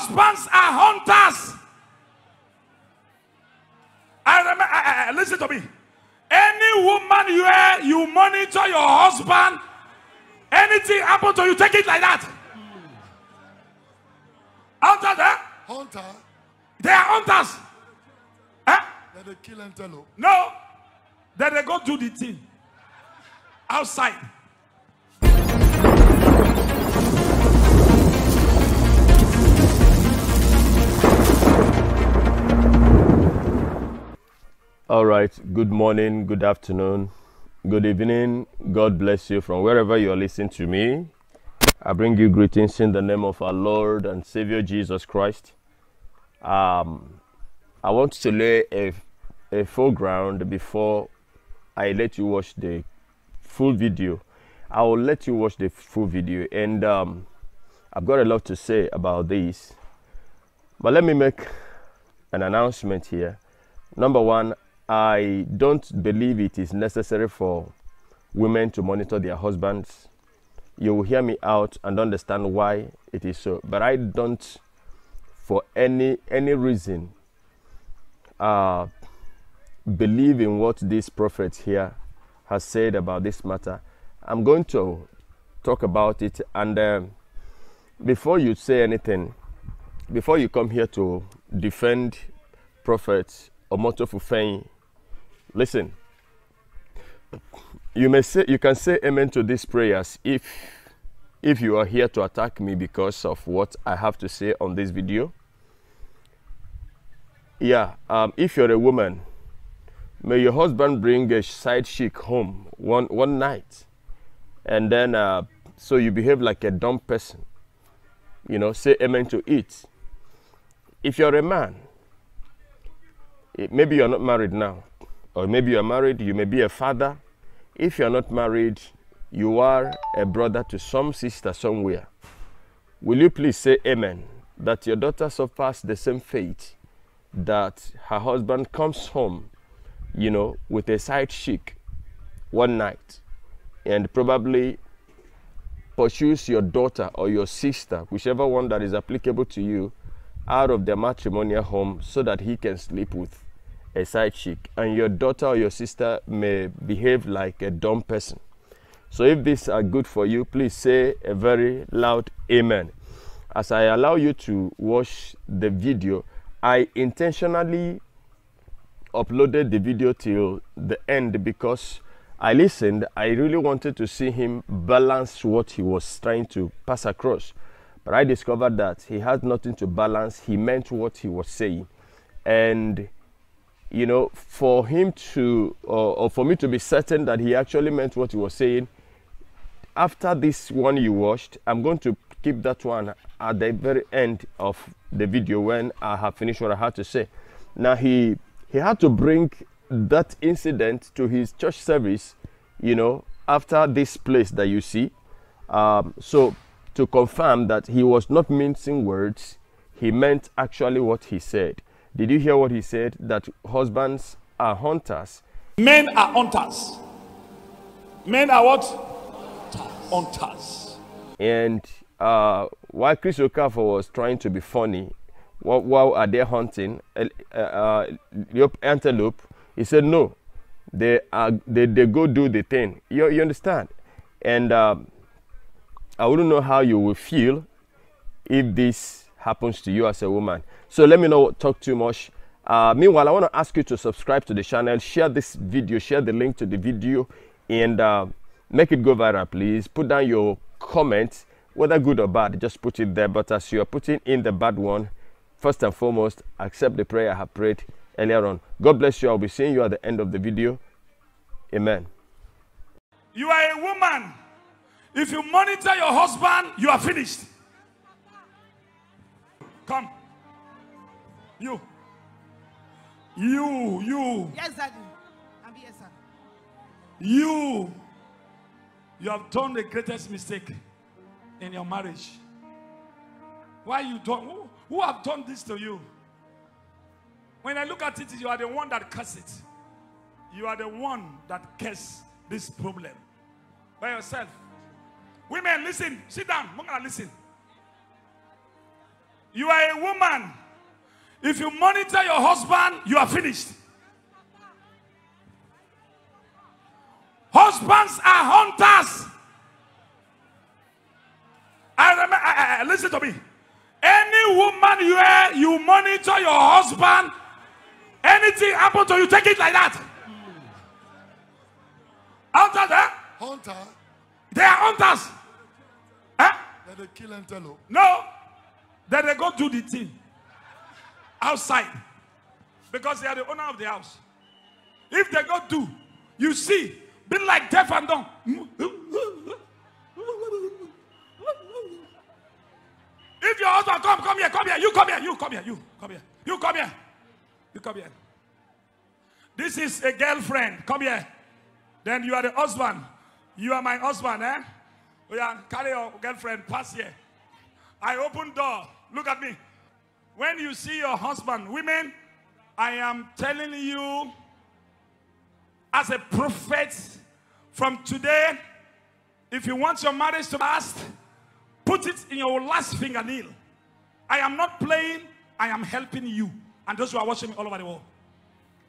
Husbands are hunters. I remember, I, I, listen to me. Any woman where you monitor your husband, anything happen to you, take it like that. Hunters, eh? Hunter, They are hunters. Eh? then they kill antelope. No. Then they go do the thing outside. All right. Good morning, good afternoon, good evening. God bless you from wherever you are listening to me. I bring you greetings in the name of our Lord and Savior Jesus Christ. Um, I want to lay a, a foreground before I let you watch the full video. I will let you watch the full video, and um, I've got a lot to say about this. But let me make an announcement here. Number one, I don't believe it is necessary for women to monitor their husbands. You will hear me out and understand why it is so. But I don't, for any any reason, uh, believe in what this prophet here has said about this matter. I'm going to talk about it, and um before you say anything, before you come here to defend prophet Omoto Fufeyin, listen. You may say you can say amen to these prayers if if you are here to attack me because of what I have to say on this video. Yeah, um, if you're a woman, may your husband bring a side chick home one one night, and then uh, so you behave like a dumb person. You know, say amen to it. If you're a man, it- maybe you're not married now, or maybe you're married, you may be a father. If you're not married, you are a brother to some sister somewhere. Will you please say amen that your daughter suffers the same fate that her husband comes home, you know, with a side chick one night and probably pursues your daughter or your sister, whichever one that is applicable to you, out of their matrimonial home so that he can sleep with a side chick. And your daughter or your sister may behave like a dumb person. So if these are good for you, please say a very loud amen. As I allow you to watch the video, I intentionally uploaded the video till the end because I listened. I really wanted to see him balance what he was trying to pass across. But I discovered that he had nothing to balance. He meant what he was saying. And, you know, for him to, or, or for me to be certain that he actually meant what he was saying, after this one you watched, I'm going to keep that one at the very end of the video when I have finished what I had to say. Now he he had to bring that incident to his church service, you know, after this place that you see. Um, so to confirm that he was not mincing words, he meant actually what he said. Did you hear what he said? That husbands are hunters Men are hunters. Men are what? Hunters. And uh, while Chris Okafor was trying to be funny, while, while are they hunting uh, uh, antelope, he said no, they are they, they go do the thing. You, you understand? And um, I wouldn't know how you will feel if this happens to you as a woman. So let me not talk too much. Uh, meanwhile, I want to ask you to subscribe to the channel, share this video, share the link to the video, and uh, make it go viral, please. Put down your comments, whether good or bad, just put it there. But as you are putting in the bad one, first and foremost, accept the prayer I have prayed earlier on. God bless you. I'll be seeing you at the end of the video. Amen. You are a woman. If you monitor your husband, you are finished. Come. You. You, you, Yes, Daddy. I'm here, sir. you. You have done the greatest mistake in your marriage. Why you done? Who, who have done this to you? When I look at it, you are the one that cursed it. You are the one that cursed this problem by yourself. Women, listen. Sit down. I'm gonna listen. You are a woman. If you monitor your husband, you are finished. Husbands are hunters. I remember, I- I- listen to me. Any woman you are, you monitor your husband. Anything happen to you, take it like that. Hunter, eh? Hunter, they are hunters. Eh? then they kill antelope. No. Then they go do the thing outside because they are the owner of the house. If they go do, you see, be like deaf and dumb. If your husband come, come here, come here, you come here, you come here, you come here, you come here, you come here. This is a girlfriend. Come here. Then you are the husband. You are my husband, eh? Oh yeah, carry your girlfriend, pass here. I open door. Look at me. When you see your husband, women, I am telling you as a prophet from today, if you want your marriage to last, put it in your last fingernail. I am not playing, I am helping you. And those who are watching me all over the world.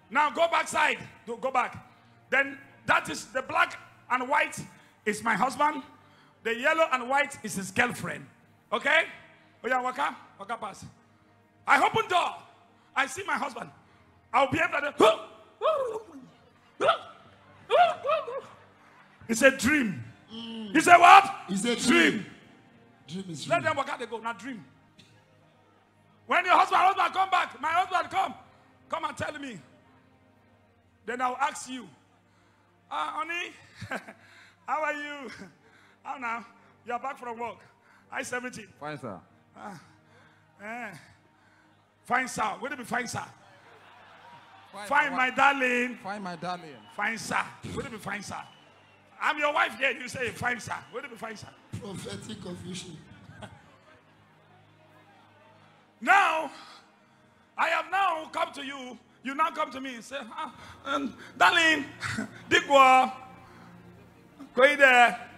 Now go back side. Go go back. Then that is the black and white is my husband. The yellow and white is his girlfriend. Okay? Oh yeah, waka, waka pass. I open door. I see my husband. I'll be able to. It's a dream. He said what? It's a dream. dream. Is dream is Let real. them waka they go. Now dream. When your husband, husband come back, my husband come, come and tell me. Then I'll ask you, ah, honey, how are you? How now? You're back from work. I 70. Fine, sir. Eh. Fine, sir. Where it be fine, sir? Fine, Fine, my darling. Fine, my darling. Fine, sir. Where it be fine, sir? I'm your wife here. You say fine, sir. Where it be fine, sir? Prophetic confusion. Now, I have now come to you. You now come to me and say, ah, um, darling, Digwa, go there.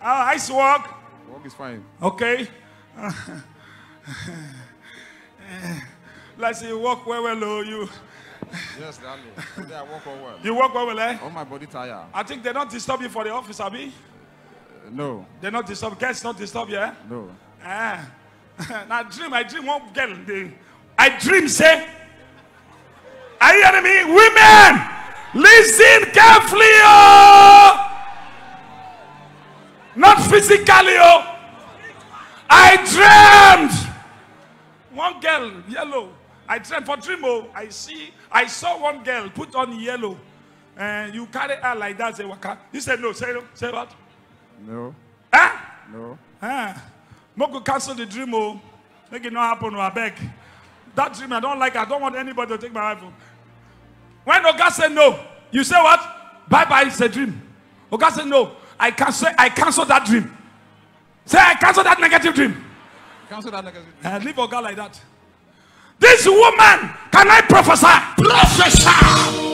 Uh, ice walk. Work is fine. Okay. Let's see, you walk well, well, oh, you, Yes, darling. Today I work all well. you walk well, well, eh? All my body tired. I think they don't disturb you for the office, Abi. Uh, no, They not disturb, guests not disturb you, eh? no. Ah. now dream, I dream one girl. They, I dream, say. Are you hearing me? Women, listen carefully, oh. Not physically, oh. I dreamed. One girl, yellow. I dreamt for dream, oh. I see, I saw one girl put on yellow. And you carry her like that, say, waka. You said no, say no, say what? No, Huh? no. Ah, Moku cancel the dream, oh. Make it not happen, oh, I beg. That dream, I don't like. I don't want anybody to take my wife home. When Oga said no, you say what? Bye bye, it's a dream. Oga said no. I cancel, I cancel that dream. Say, I cancel that negative dream. Cancel that negative. And leave Oga like that. This woman, can I prophesy? Prophesy!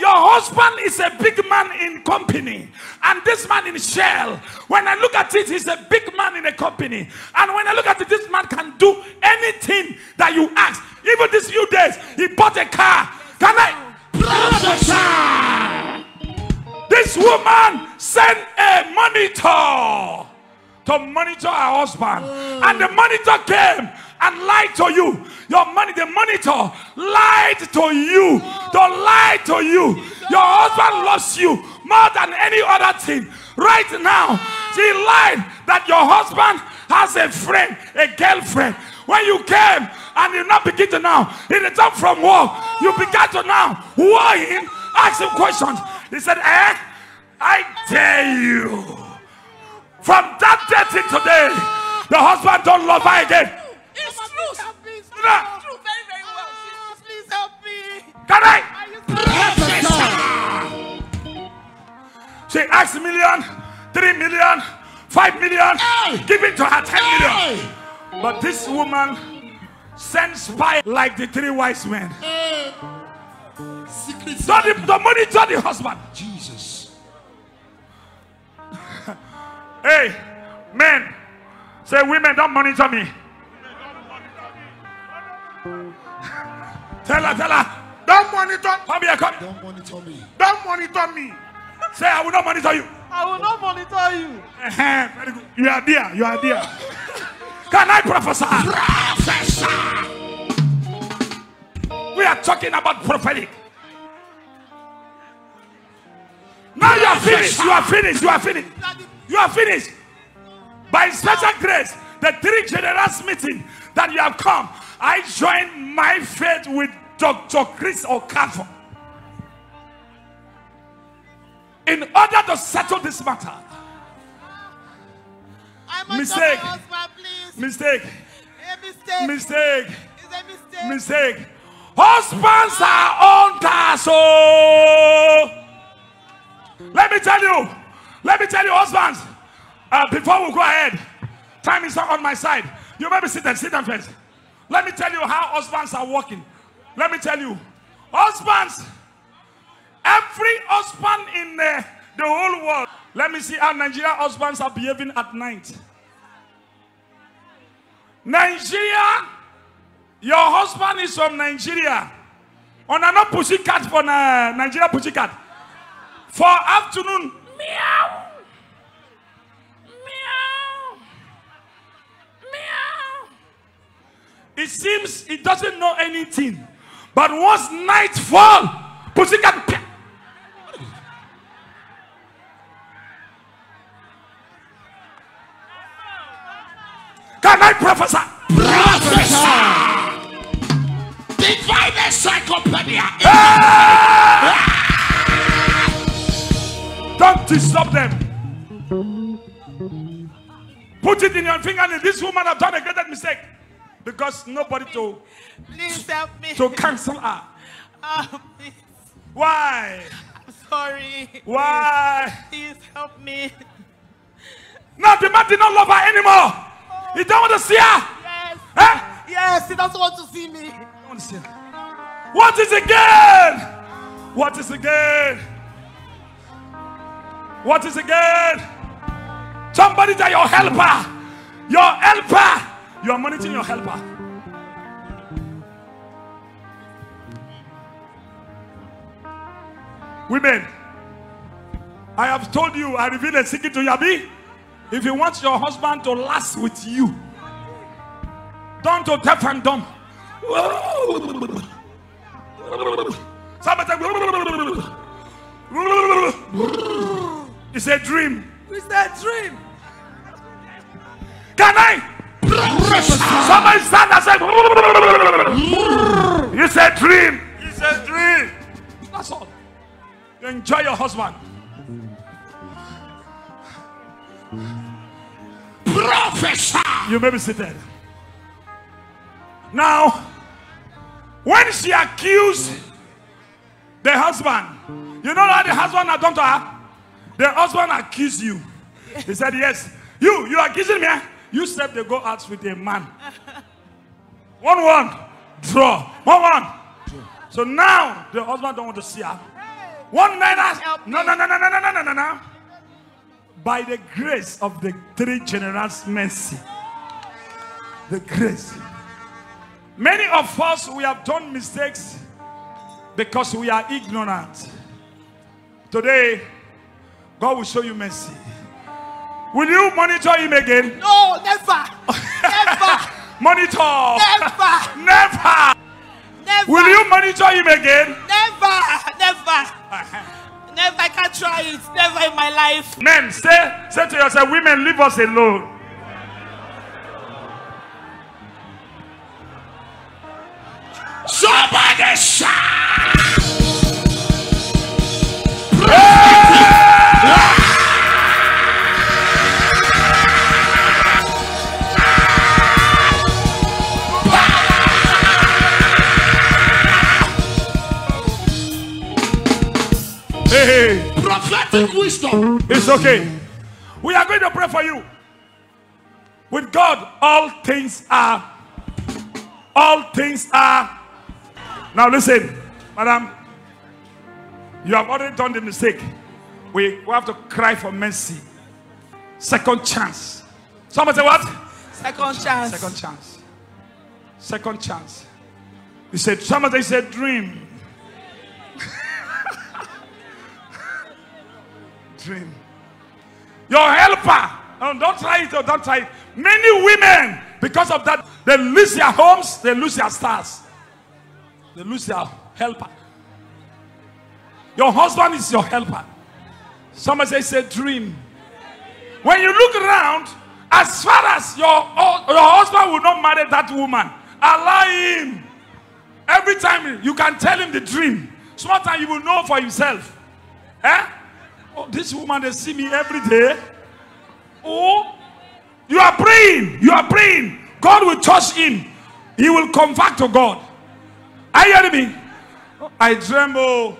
your husband is a big man in company, and this man in shell. When I look at it, he's a big man in a company, and when I look at it, this man can do anything that you ask. Even these few days, he bought a car. Can I prophesy? This woman sent a monitor to monitor her husband. Mm. And the monitor came and lied to you. Your money, the monitor lied to you. Mm. To lie to you. Your husband loves you more than any other thing. Right now, mm. she lied that your husband has a friend, a girlfriend. When you came and you now begin to now, he returned from work, you began to now war him, ask him questions. He said, Eh, I dare you. From that day till today, the husband don't love her again. It's true. Help me. It's true. It's true. Very, very well. Jesus, please help me. Can I? Are you She asked million, three million, five million, give it to her ten million. But this woman sent spy like the three wise men. Secret. So the, the monitor the husband. Hey, men, say women don't monitor me. Tell her, tell her. Don't monitor. Come here, come. Don't monitor me. Don't monitor me. Say, I will not monitor you. I will not monitor you. Very good. You are there. You are there. Can I prophesy? We are talking about prophetic. Now you are finished. You are finished. You are finished. You are finished. By special grace, the three generals meeting that you have come, I join my faith with Dr. Chris Okafor in order to settle this matter. Mistake. Husband. Mistake, mistake. mistake, mistake. mistake. Husbands are on task. Let me tell you, let me tell you, husbands, uh, before we go ahead, time is not on my side. You maybe sit and sit down first. Let me tell you how husbands are working. Let me tell you, husbands, every husband in the, the whole world. Let me see how Nigerian husbands are behaving at night. Nigeria, your husband is from Nigeria. On a not pussy cat for Nigeria pussy cat. For afternoon, It seems it doesn't know anything. But once night fall, pussycat. pia- Can I prophesy? Divine encyclopedia. Don't disturb them. Put it in your finger. This woman have done a great mistake because nobody to Please help me. to cancel her. Oh, please. Why? I'm sorry. Why? Please help me. Now the man did not love her anymore. Oh. He don't want to see her. Yes. Huh? Yes, he doesn't want to see me. He don't want to see her. What is again? What is again? What is again? Somebody that your helper. Your helper. You are monitoring your helper. Women, I have told you, I revealed a secret to Yabi. If you want your husband to last with you, don't to deaf and dumb. It's a dream. It's a dream. Can I? Somebody stand and say, It's a dream. It's a dream. That's all. You enjoy your husband. Prophesy. You may be seated. Now, when she accused the husband, you know what the husband had done to her? The husband accused you. He said, Yes, you, you are accusing me. eh? You said they go out with a man. One one, draw. One one. So now the husband don't want to see her. One man has no no no no no no no no no. By the grace of the three generals mercy. The grace. Many of us we have done mistakes because we are ignorant. Today, God will show you mercy. Will you monitor him again? No, never. never. Monitor. Never. Never. Never. Will you monitor him again? Never. Never. Never. I can't try it. Never in my life. Men, say, say to yourself, women, leave us alone. Somebody shout. Prophetic wisdom. it's okay. We are going to pray for you. With God, all things are. All things are. Now listen, madam. You have already done the mistake. We, we have to cry for mercy. Second chance. Somebody say what? Second chance. Second chance. Second chance. He said, somebody said dream. Dream. Your helper. Don't try it, oh, don't try it. Many women, because of that, they lose their homes, they lose their stars. They lose their helper. Your husband is your helper. Somebody say it's a dream. When you look around, as far as your, your husband will not marry that woman, allow him. Every time you can tell him the dream, small time you will know for himself. Eh? Oh, this woman they see me every day. Oh, you are praying. You are praying. God will touch him. He will come back to God. Are you hearing me? Oh, I dream. Oh,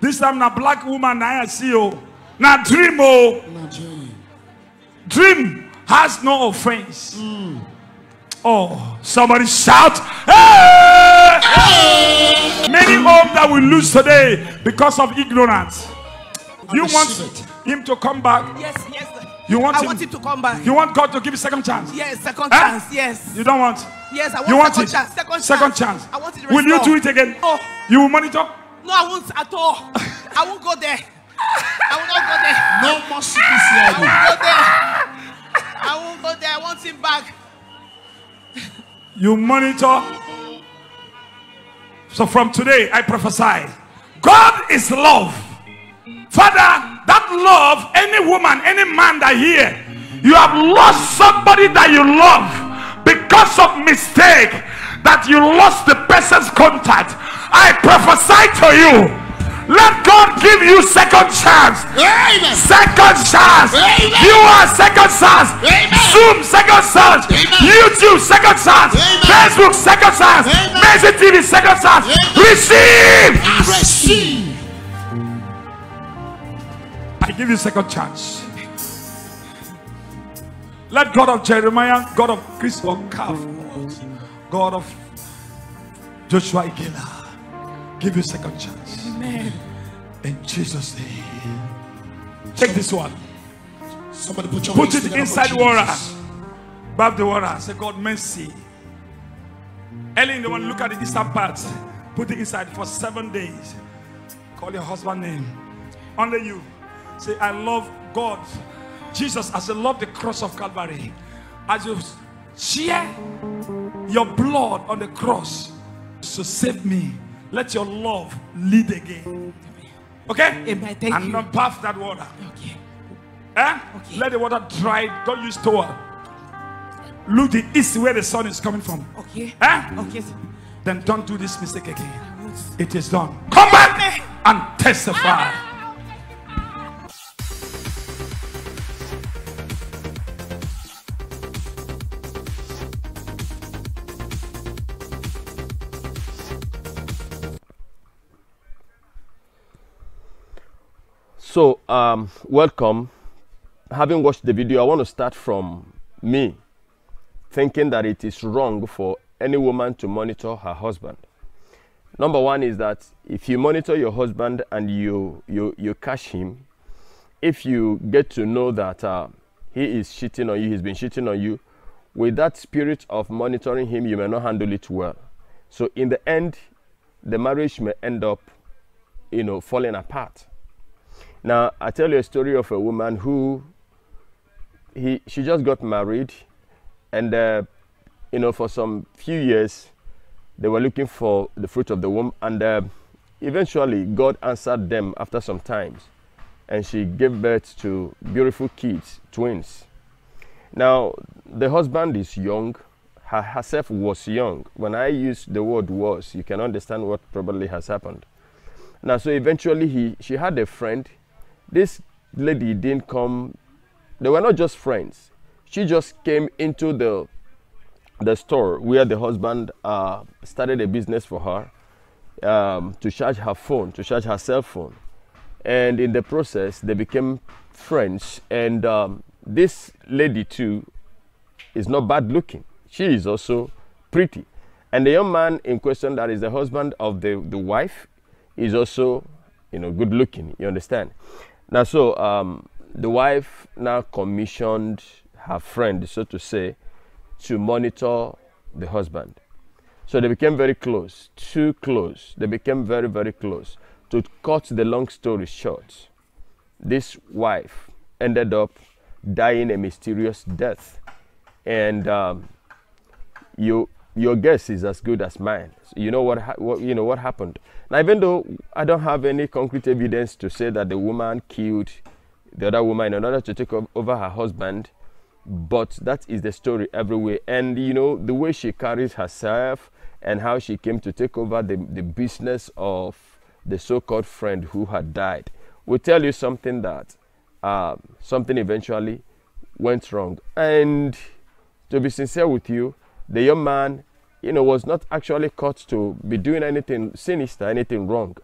this time na black woman I see. Oh, na dream. Oh, dream has no offense. Hmm. Oh, somebody shout! Hey! Many hope that we lose today because of ignorance. You want him to come back? Yes, yes. You want I him? want him to come back. You want God to give you second chance? Yes, second Huh? chance. Yes. You don't want? Yes, I want, You want second it? chance. Second, Second chance. chance. I want it Will you do it again? Oh. You will monitor? No, I won't at all. I won't go there. I will not go there. No more I CPCID. won't go there. I won't go there. I want him back. You monitor. So from today, I prophesy God is love. Father, that love, any woman, any man that here, you have lost somebody that you love because of mistake that you lost the person's contact. I prophesy to you. Let God give you second chance. Amen. Second chance. Amen. Viewer, second chance. Amen. Zoom, second chance. YouTube, second chance. Facebook, second chance. Amen. TV, second chance. Receive. Receive. I give you second chance. Let God of Jeremiah, God of Chris Okafor, God of Joshua Iginla, give you second chance. Amen. In Jesus' name. Take this one. Somebody put your Put it inside Jesus. water. Bath the water. Say, God, mercy. Early in the morning, look at the eastern part. Put it inside for seven days. Call your husband name. Only you. Say, I love God. Jesus, as I love the cross of Calvary. As you share your blood on the cross to save me, let your love lead again. Okay? Amen. Thank and you. not bath that water. Okay. Eh? Okay. Let the water dry. Don't use towel. Look the east where the sun is coming from. Okay. Eh? Okay. Then don't do this mistake again. It is done. Come back and testify. So, um, welcome. Having watched the video, I want to start from me thinking that it is wrong for any woman to monitor her husband. Number one is that if you monitor your husband and you you you catch him, if you get to know that uh, he is cheating on you, he's been cheating on you, with that spirit of monitoring him, you may not handle it well. So in the end, the marriage may end up, you know, falling apart. Now, I tell you a story of a woman who he she just got married, and uh, you know, for some few years, they were looking for the fruit of the womb, and uh, eventually, God answered them after some times, and she gave birth to beautiful kids, twins. Now, the husband is young. Her herself was young. When I use the word was, you can understand what probably has happened. Now, so eventually, he she had a friend. This lady didn't come. They were not just friends. She just came into the the store where the husband uh, started a business for her um, to charge her phone, to charge her cell phone, and in the process, they became friends. And um, this lady too is not bad looking. She is also pretty. And the young man in question, that is the husband of the, the wife, is also, you know, good looking. You understand? Now, so um, the wife now commissioned her friend, so to say, to monitor the husband. So they became very close, too close. They became very, very close. To cut the long story short, this wife ended up dying a mysterious death. And um, you, your guess is as good as mine. You know what, ha- what, you know what happened. Now, even though I don't have any concrete evidence to say that the woman killed the other woman in order to take over her husband, but that is the story everywhere. And you know the way she carries herself and how she came to take over the, the business of the so-called friend who had died will tell you something that uh, something eventually went wrong. And to be sincere with you, the young man, you know, was not actually caught to be doing anything sinister, anything wrong.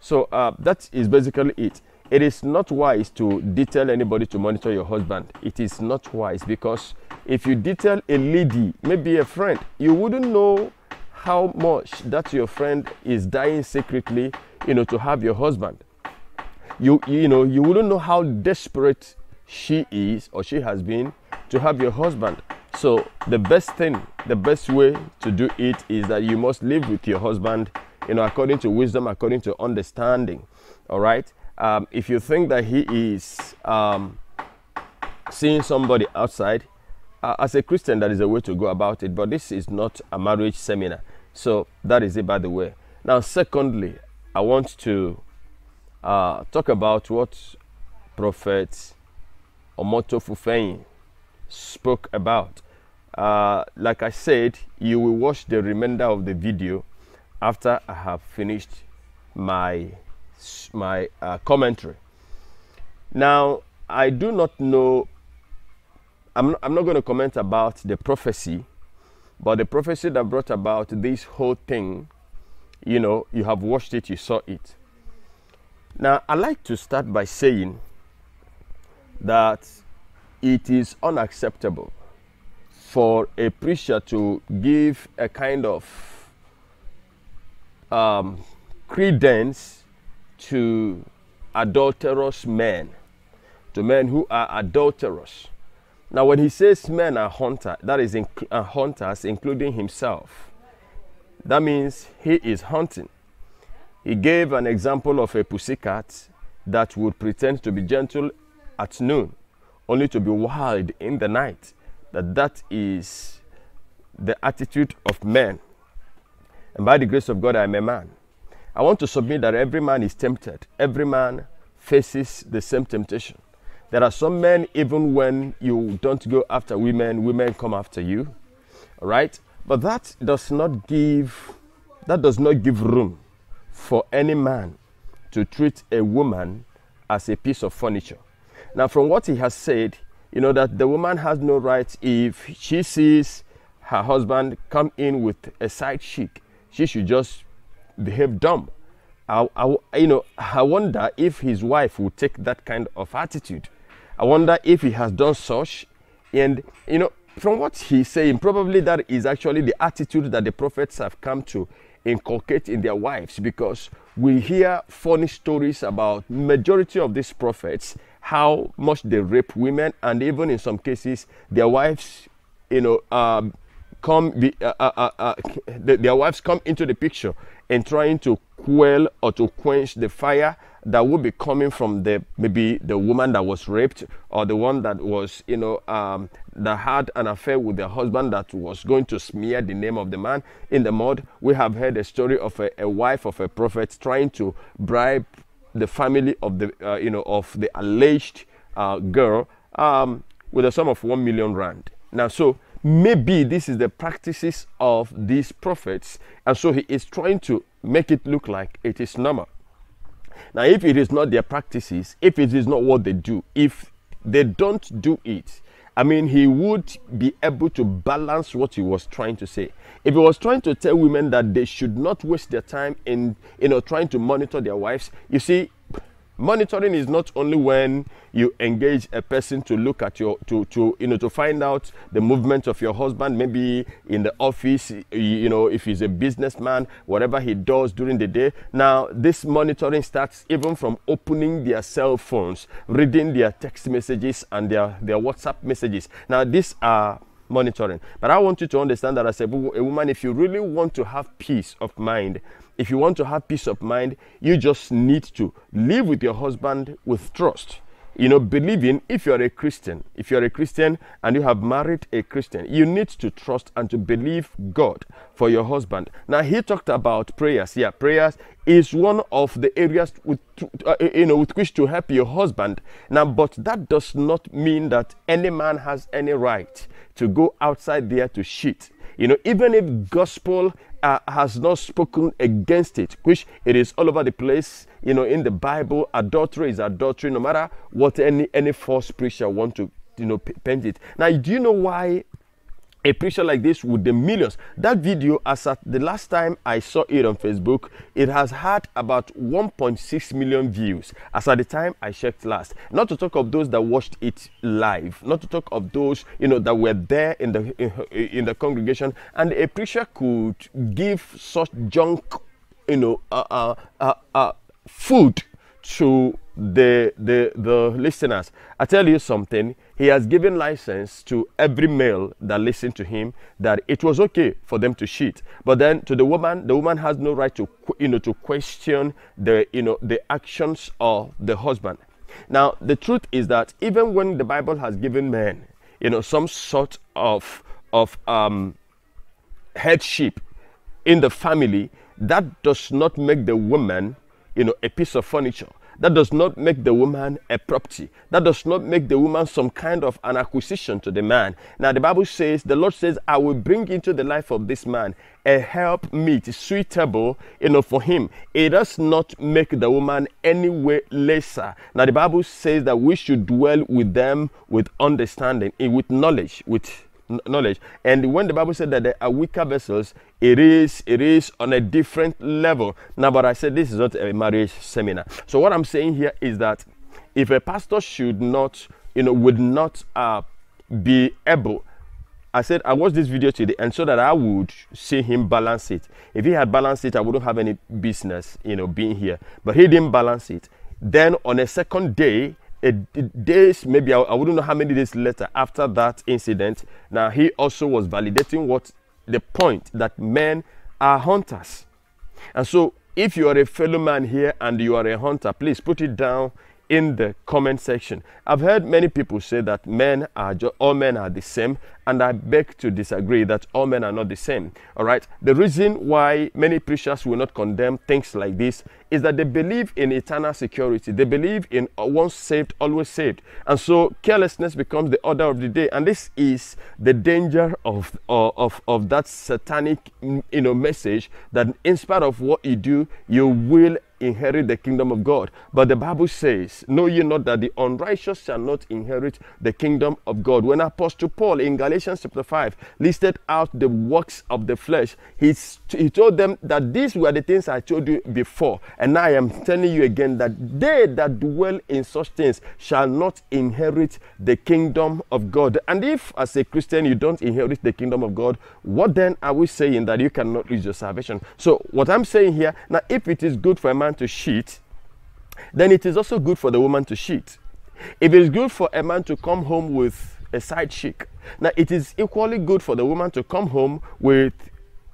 So uh, that is basically it. It is not wise to detail anybody to monitor your husband. It is not wise because if you detail a lady, maybe a friend, you wouldn't know how much that your friend is dying secretly, you know, to have your husband. You you know, you wouldn't know how desperate she is or she has been to have your husband. So the best thing, the best way to do it is that you must live with your husband, you know, according to wisdom, according to understanding. All right. Um, if you think that he is um, seeing somebody outside, uh, as a Christian, that is a way to go about it. But this is not a marriage seminar. So that is it, by the way. Now, secondly, I want to uh, talk about what Prophet Omoto Fufeyin spoke about. Uh, like I said, you will watch the remainder of the video after I have finished my my uh, commentary. Now, I do not know. I'm I'm not going to comment about the prophecy, but the prophecy that brought about this whole thing. You know, you have watched it, you saw it. Now, I like to start by saying that it is unacceptable for a preacher to give a kind of um, credence to adulterous men, to men who are adulterous. Now, when he says men are hunter, that is uh, hunters, including himself. That means he is hunting. He gave an example of a pussycat that would pretend to be gentle at noon, only to be wild in the night. That that is the attitude of men. And by the grace of God, I am a man. I want to submit that every man is tempted. Every man faces the same temptation. There are some men, even when you don't go after women, women come after you. All right? But that does not give that does not give room for any man to treat a woman as a piece of furniture. Now, from what he has said, you know that the woman has no right if she sees her husband come in with a side chick, she should just behave dumb. I, I, you know, I wonder if his wife would take that kind of attitude. I wonder if he has done such, and you know, from what he's saying, probably that is actually the attitude that the prophets have come to inculcate in their wives because we hear funny stories about majority of these prophets how much they rape women and even in some cases their wives you know um, come be, uh, uh, uh, the, their wives come into the picture and trying to quell or to quench the fire that would be coming from the maybe the woman that was raped or the one that was you know um, that had an affair with the husband that was going to smear the name of the man in the mud. We have heard a story of a, a wife of a prophet trying to bribe the family of the uh, you know of the alleged uh, girl um, with a sum of one million rand. Now so maybe this is the practices of these prophets and so he is trying to make it look like it is normal. Now, if it is not their practices, if it is not what they do, if they don't do it, I mean, he would be able to balance what he was trying to say. If he was trying to tell women that they should not waste their time in, you know, trying to monitor their wives, you see, monitoring is not only when you engage a person to look at your to to you know to find out the movement of your husband maybe in the office you know if he's a businessman whatever he does during the day now this monitoring starts even from opening their cell phones reading their text messages and their their whatsapp messages now these are monitoring. But I want you to understand that as a, a woman, if you really want to have peace of mind, if you want to have peace of mind, you just need to live with your husband with trust you know, believing if you're a Christian, if you're a Christian and you have married a Christian, you need to trust and to believe God for your husband. Now, he talked about prayers. Yeah, prayers is one of the areas with, uh, you know, with which to help your husband. Now, but that does not mean that any man has any right to go outside there to cheat. You know, even if gospel uh, has not spoken against it, which it is all over the place. You know, in the Bible, adultery is adultery, no matter what any any false preacher want to you know paint it. Now, do you know why a preacher like this with the millions. That video, as at the last time I saw it on Facebook, it has had about 1.6 million views. As at the time I checked last. Not to talk of those that watched it live. Not to talk of those you know that were there in the in, in the congregation. And a preacher could give such junk, you know, uh, uh, uh, uh, food to the, the the listeners. I tell you something. He has given license to every male that listened to him that it was okay for them to cheat. But then to the woman, the woman has no right to you know to question the you know the actions of the husband. Now the truth is that even when the Bible has given men you know some sort of of um, headship in the family, that does not make the woman, you know, a piece of furniture. That does not make the woman a property. That does not make the woman some kind of an acquisition to the man. Now, the Bible says, the Lord says, I will bring into the life of this man a help meet suitable, you know, for him. It does not make the woman any way lesser. Now, the Bible says that we should dwell with them with understanding, with knowledge, with knowledge and when the bible said that there are weaker vessels it is it is on a different level now but i said this is not a marriage seminar so what i'm saying here is that if a pastor should not you know would not uh, be able I said I watched this video today and so that I would see him balance it. If he had balanced it, I wouldn't have any business, you know, being here. But he didn't balance it. Then on a second day, a days maybe I, I wouldn't know how many days later after that incident. Now he also was validating what the point that men are hunters. And so, if you are a fellow man here and you are a hunter, please put it down in the comment section. I've heard many people say that men are all men are the same, and I beg to disagree that all men are not the same. All right. The reason why many preachers will not condemn things like this is that they believe in eternal security. They believe in once saved, always saved, and so carelessness becomes the order of the day. And this is the danger of of of, that satanic you know message that in spite of what you do, you will inherit the kingdom of God. But the Bible says, Know ye not that the unrighteous shall not inherit the kingdom of God? When Apostle Paul in Galatians chapter 5 listed out the works of the flesh, he's, he told them that these were the things I told you before. And I am telling you again that they that dwell in such things shall not inherit the kingdom of God. And if, as a Christian, you don't inherit the kingdom of God, what then are we saying that you cannot lose your salvation? So, what I'm saying here now, if it is good for a man to cheat, then it is also good for the woman to cheat. If it is good for a man to come home with a side chick, now it is equally good for the woman to come home with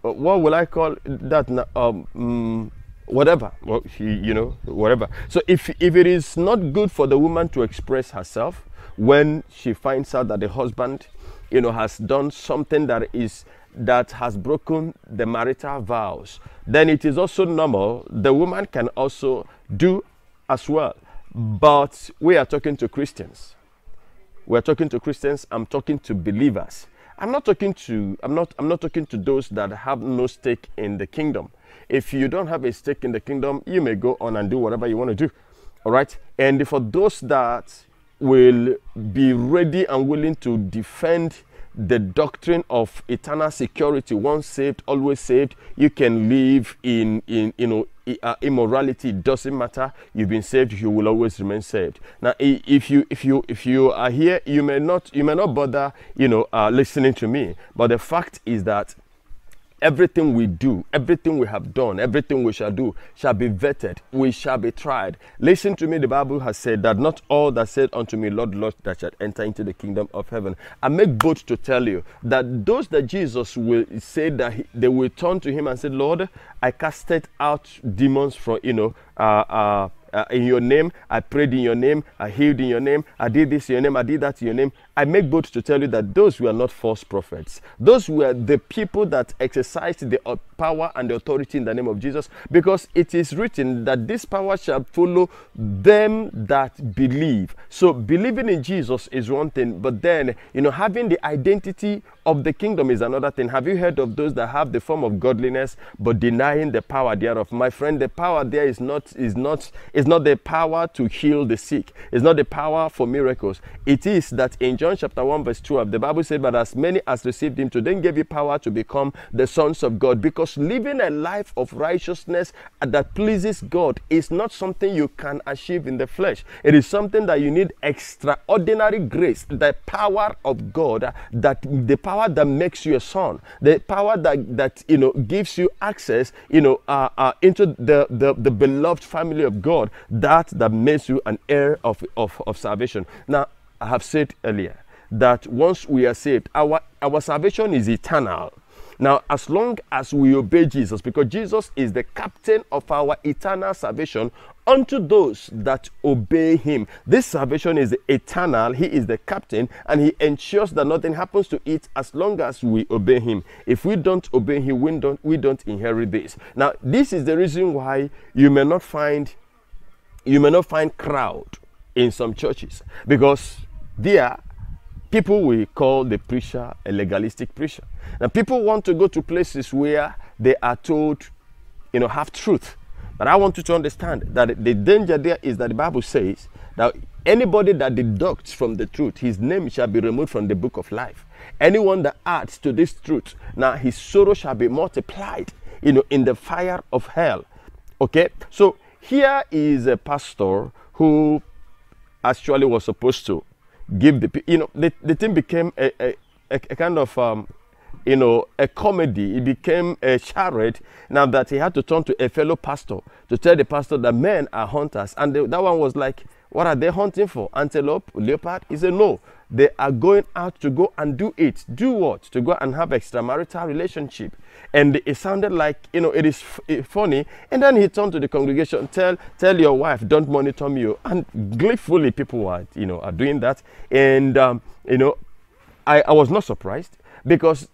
uh, what will I call that? Um, mm, whatever, well, you know, whatever. So if if it is not good for the woman to express herself when she finds out that the husband, you know, has done something that is that has broken the marital vows, then it is also normal. The woman can also do as well. But we are talking to Christians. We're talking to Christians. I'm talking to believers. I'm not talking to I'm not I'm not talking to those that have no stake in the kingdom. If you don't have a stake in the kingdom, you may go on and do whatever you want to do. All right? And for those that will be ready and willing to defend the doctrine of eternal security once saved always saved you can live in in you know uh, immorality it doesn't matter you've been saved you will always remain saved now if you if you if you are here you may not you may not bother you know uh, listening to me but the fact is that everything we do, everything we have done, everything we shall do shall be vetted. We shall be tried. Listen to me. The Bible has said that not all that said unto me, Lord, Lord, that shall enter into the kingdom of heaven. I make bold to tell you that those that Jesus will say that he, they will turn to him and say, Lord, I casted out demons from, you know, uh, uh, uh, in your name. I prayed in your name. I healed in your name. I did this in your name. I did that in your name. I make bold to tell you that those were not false prophets. Those were the people that exercised the uh, power and the authority in the name of Jesus because it is written that this power shall follow them that believe. So believing in Jesus is one thing, but then, you know, having the identity of the kingdom is another thing. Have you heard of those that have the form of godliness but denying the power thereof? My friend, the power there is not is not is not the power to heal the sick. It's not the power for miracles. It is that in John chapter 1 verse 12, the Bible said, "But as many as received him, to them gave you power to become the sons of God." Because living a life of righteousness that pleases God is not something you can achieve in the flesh. It is something that you need extraordinary grace, the power of God, that the power that makes you a son, the power that that you know gives you access, you know, uh, uh, into the, the the beloved family of God, that that makes you an heir of, of, of salvation. Now, I have said earlier that once we are saved, our our salvation is eternal. Now, as long as we obey Jesus, because Jesus is the captain of our eternal salvation unto those that obey him. This salvation is eternal. He is the captain and he ensures that nothing happens to it as long as we obey him. If we don't obey him, we don't, we don't inherit this. Now, this is the reason why you may not find you may not find crowd in some churches because there people will call the preacher a legalistic preacher. Now, people want to go to places where they are told, you know, have truth. But I want you to understand that the danger there is that the Bible says that anybody that deducts from the truth, his name shall be removed from the book of life. Anyone that adds to this truth, now his sorrow shall be multiplied, you know, in the fire of hell. Okay? So here is a pastor who actually was supposed to give the you know the, the thing became a, a, a kind of um, you know a comedy. It became a charade. Now that he had to turn to a fellow pastor to tell the pastor that men are hunters. And the, that one was like what are they hunting for? Antelope leopard? He said no. They are going out to go and do it. Do what? To go and have extramarital relationship. And it sounded like you know it is funny. And then he turned to the congregation tell tell your wife don't monitor me. And gleefully people are you know are doing that. And um, you know I, I was not surprised because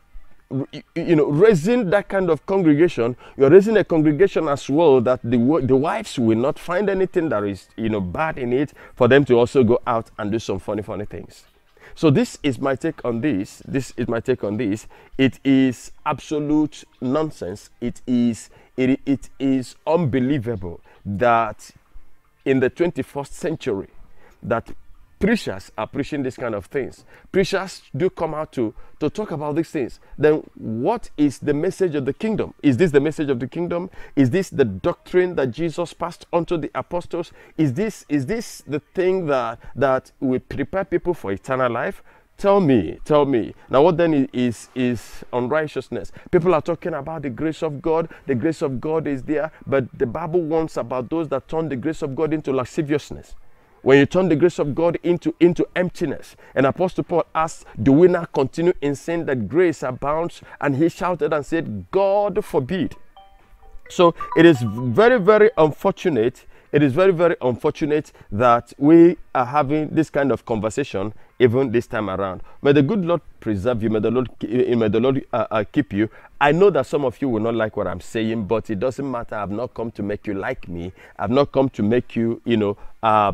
you know raising that kind of congregation you're raising a congregation as well that the the wives will not find anything that is you know bad in it for them to also go out and do some funny funny things so this is my take on this. This is my take on this. It is absolute nonsense. It is it, it is unbelievable that in the 21st century that preachers are preaching these kind of things. Preachers do come out to, to talk about these things. Then what is the message of the kingdom? Is this the message of the kingdom? Is this the doctrine that Jesus passed on to the apostles? Is this is this the thing that that will prepare people for eternal life? Tell me, tell me. Now, what then is is unrighteousness? People are talking about the grace of God. The grace of God is there, but the Bible warns about those that turn the grace of God into lasciviousness when you turn the grace of God into, into emptiness. And Apostle Paul asked, Do we not continue in sin that grace abounds? And he shouted and said, God forbid. So it is very, very unfortunate. It is very, very unfortunate that we are having this kind of conversation even this time around. May the good Lord preserve you. May the Lord, may the Lord uh, uh, keep you. I know that some of you will not like what I'm saying, but it doesn't matter. I've not come to make you like me. I've not come to make you, you know, uh,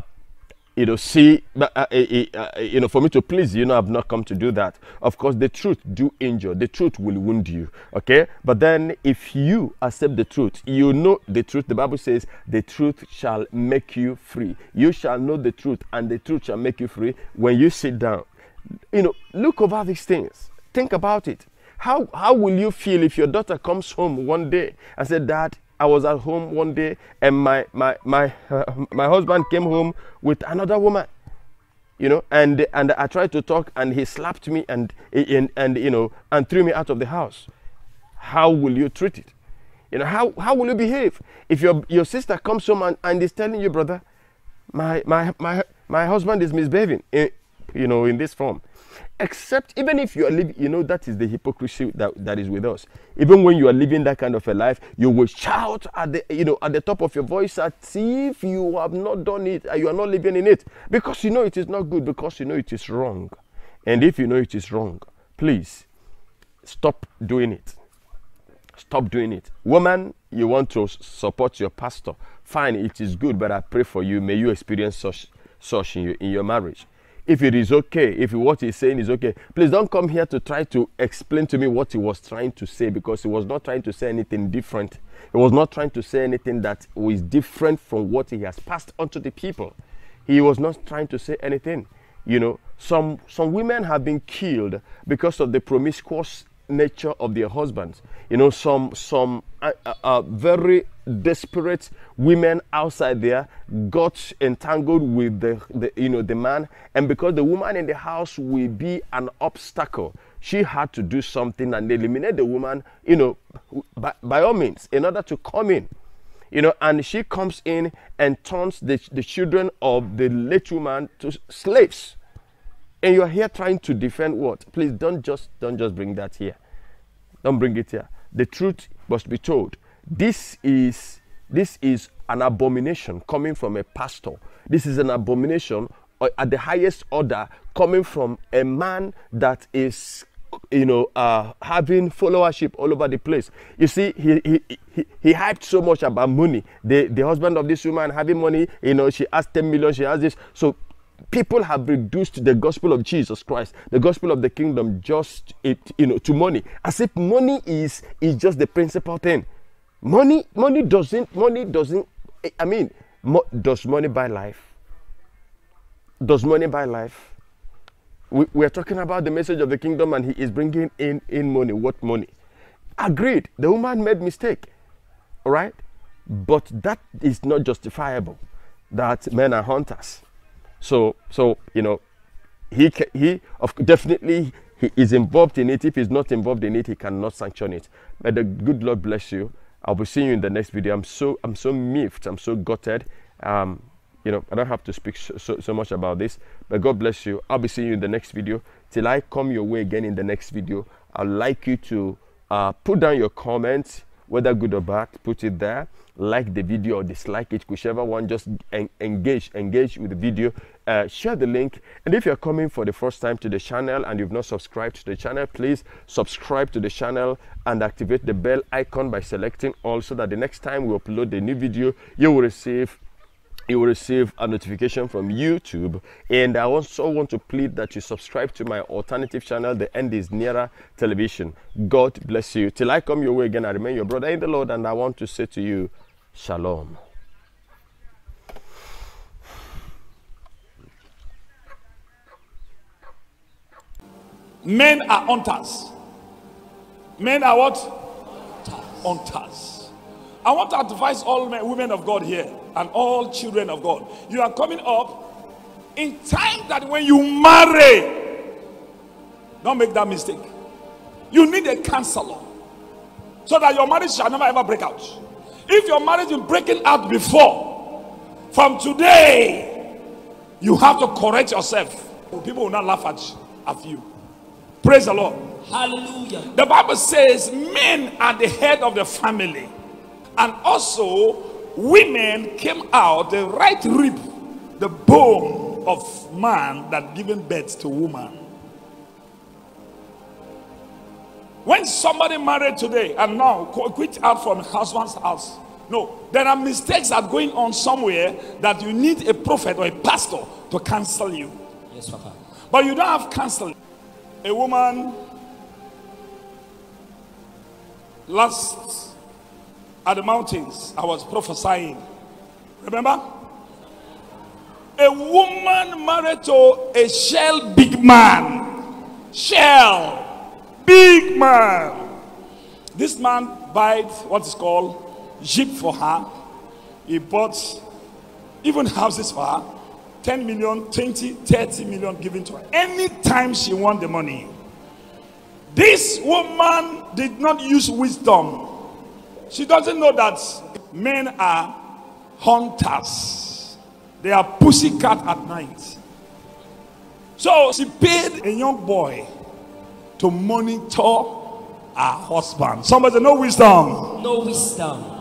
you know, see, uh, uh, uh, you know, for me to please you, you know, I've not come to do that. Of course, the truth do injure. The truth will wound you. Okay, but then if you accept the truth, you know the truth. The Bible says, "The truth shall make you free." You shall know the truth, and the truth shall make you free. When you sit down, you know, look over these things. Think about it. How how will you feel if your daughter comes home one day and said, "Dad, I was at home one day and my my my uh, my husband came home with another woman you know and and I tried to talk and he slapped me and and, and you know and threw me out of the house how will you treat it? You know, how, how will you behave? If your, your sister comes home and, and is telling you, brother, my, my, my, my husband is misbehaving, in, you know, in this form. Except, even if you are living, you know, that is the hypocrisy that, that is with us. Even when you are living that kind of a life, you will shout at the, you know, at the top of your voice as if you have not done it, uh, you are not living in it. Because you know it is not good, because you know it is wrong. And if you know it is wrong, please stop doing it. Stop doing it. Woman, you want to support your pastor. Fine, it is good, but I pray for you. May you experience such, such in, your, in your marriage. If it is okay, if what he's saying is okay, please don't come here to try to explain to me what he was trying to say because he was not trying to say anything different. He was not trying to say anything that was different from what he has passed on to the people. He was not trying to say anything. You know, some some women have been killed because of the promiscuous nature of their husbands. You know, some some uh, uh, uh, very desperate women outside there got entangled with the, the you know the man, and because the woman in the house will be an obstacle, she had to do something and eliminate the woman. You know, by, by all means, in order to come in. You know and she comes in and turns the, the children of the little man to slaves. And you're here trying to defend what? Please don't just don't just bring that here. Don't bring it here. The truth must be told this is this is an abomination coming from a pastor. This is an abomination uh, at the highest order coming from a man that is you know uh, having followership all over the place. You see he, he he he hyped so much about money. The the husband of this woman having money you know she has 10 million she has this. So people have reduced the gospel of jesus christ the gospel of the kingdom just it you know to money. As if money is is just the principal thing money money doesn't money doesn't i mean mo- does money buy life? Does money buy life? We, we are talking about the message of the kingdom and he is bringing in in money. What money? Agreed. The woman made mistake all right? But that is not justifiable. That men are hunters. So so you know he he of definitely he is involved in it. If he's not involved in it he cannot sanction it. May the good lord bless you i'll be seeing you in the next video. I'm so i'm so miffed. I'm so gutted. Um you know i don't have to speak so, so, so much about this but god bless you. I'll be seeing you in the next video. Till i come your way again in the next video i'd like you to uh, put down your comments whether good or bad put it there. Like the video or dislike it whichever one just en- engage engage with the video uh, share the link and if you're coming for the first time to the channel and you've not subscribed to the channel please subscribe to the channel and activate the bell icon by selecting all so that the next time we upload a new video you will receive you will receive a notification from YouTube. And I also want to plead that you subscribe to my alternative channel, The End is Nearer Television. God bless you. Till I come your way again, I remain your brother in the Lord, and I want to say to you, Shalom. Men are hunters. Men are what? Hunters. I want to advise all men, women of God here and all children of God. You are coming up in time that when you marry, don't make that mistake. You need a counselor so that your marriage shall never ever break out. If your marriage is breaking out before, from today, you have to correct yourself. People will not laugh at, you. Praise the Lord. Hallelujah. The Bible says men are the head of the family, and also women came out the right rib, the bone of man that given birth to woman. When somebody married today and now quit out from husband's house, no, there are mistakes that are going on somewhere that you need a prophet or a pastor to cancel you. Yes, Papa. But you don't have counseling. A woman last at the mountains, I was prophesying. Remember? A woman married to a shell big man. Shell big man. This man bought what is called jeep for her. He bought even houses for her 10 million 20 30 million given to her anytime she want the money This woman did not use wisdom. She doesn't know that men are hunters. They are pussycat at night. So she paid a young boy to monitor her husband. Somebody no wisdom. No wisdom.